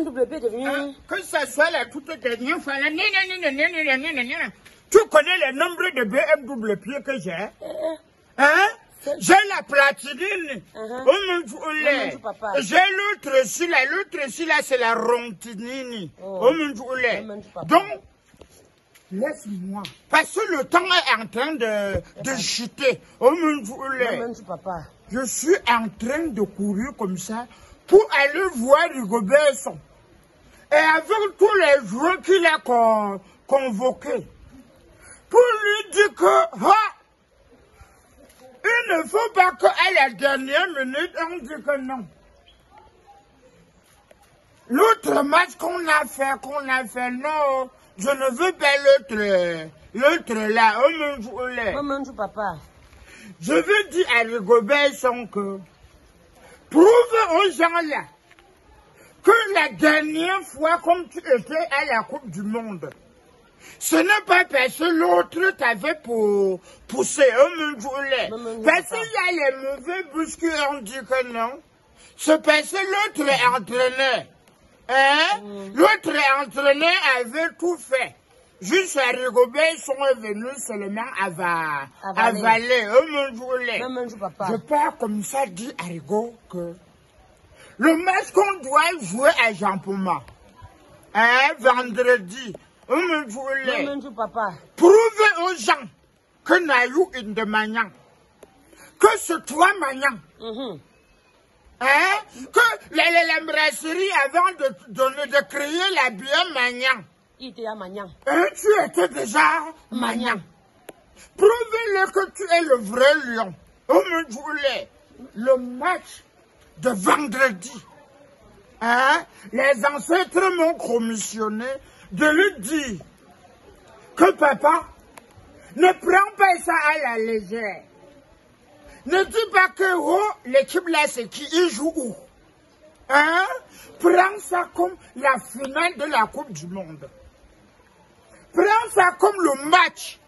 est devenu... Hein, que ce soit la toute dernière fois, là, tu connais le nombre de BMW que j'ai? Eh, eh. Hein? J'ai la. Uh-huh. Oh Dieu, olé. Maman, papa. J'ai l'autre ici, là. L'autre là, c'est la rontinini. Oh. Oh. Donc, laisse-moi. Parce que le temps est en train de, de chuter. Oh. Je suis en train de courir comme ça pour aller voir Rigobertson. Et avec tous les joueurs qu'il a con- convoqués. Pour lui dire que, ah, il ne faut pas qu'à la dernière minute, on dise que non. L'autre match qu'on a fait, qu'on a fait, non, je ne veux pas l'autre, l'autre là, oh mon Dieu, Maman, tu papa. je veux dire à Rigobertson que prouve aux gens là que la dernière fois comme tu étais à la Coupe du Monde, ce n'est pas parce que l'autre t'avait pour poussé au Mundjoulé. Maman, Parce qu'il y a les mauvais qui ont dit que non. C'est parce que l'autre entraîneur. Hein? Mm. L'autre entraîneur avait tout fait. Juste à Rigobert, ils sont venus seulement ava- Avaler. avaler. Tu papa. Je pars comme ça dire à Rigo que le match qu'on doit jouer à Jean Pouma, hein, vendredi, Dieu. Maman, tu papa. Prouvez aux gens que Nayou est de Magnan, que c'est toi Magnan, Mhm. hein, que la, la, la brasserie avant de, de créer la bière Magnan, Il était à Magnan. hein, tu étais déjà Magnan. Prouvez-le que tu es le vrai lion. Oh mon Dieu, le match de vendredi, hein, les ancêtres m'ont commissionné de lui dire que papa, ne prends pas ça à la légère. Ne dis pas que oh, l'équipe là c'est qui, il joue où? Hein? Prends ça comme la finale de la Coupe du Monde. Prends ça comme le match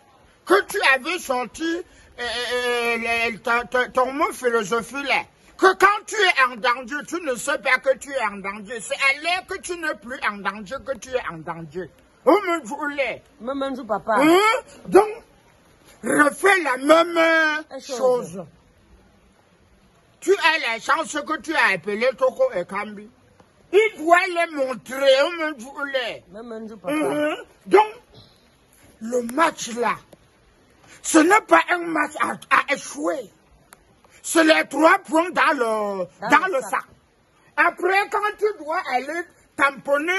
que tu avais sorti, euh, euh, ton, ton- ton mot philosophie là. Que quand tu es en danger, tu ne sais pas que tu es en danger. C'est à l'air que tu n'es plus en danger que tu es en danger. Oh mon Dieu. Maman, tu papa. Hein? Donc, refais la même Chose. Tu as la chance que tu as appelé Toko et Kambi. Il doit les montrer, oh mon Dieu. Maman, tu papa. Mhm. Donc, le match là, ce n'est pas un match à, à échouer. C'est les trois points dans le, dans, le sac. Après, quand tu dois aller tamponner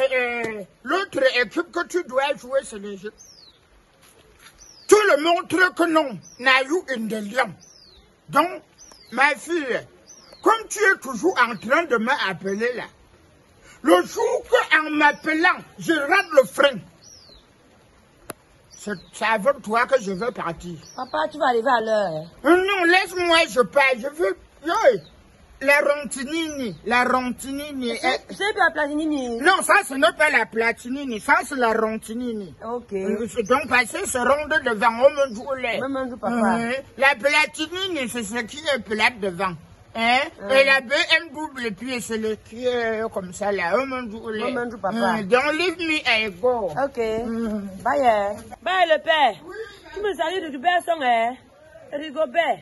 euh, euh, l'autre équipe que tu dois jouer, c'est l'Égypte. Tu le montres que non, Nayou est de lion. Donc, ma fille, comme tu es toujours en train de m'appeler là, le jour qu'en m'appelant, je rate le frein, c'est avec toi que je veux partir. Papa, tu vas arriver à l'heure. hein. Euh, Non, laisse-moi, je pars, je veux... La rontinini, la rontinini. C'est la platinine. Non, ça, ce n'est pas la platinini, ça, c'est la rontinini. Ok. Euh, Donc, passer ce ronde devant, mon Dieu. Maman, tu papa. La platinine, c'est ce qui est plate devant. Hein? Et la BMW, puis c'est le est comme ça là. Oh mon Dieu. Papa. Euh, Don't leave me I go. Ok. Bye. hein. Bye, le père. Tu me salues de Rigobert, hein? Rigobert.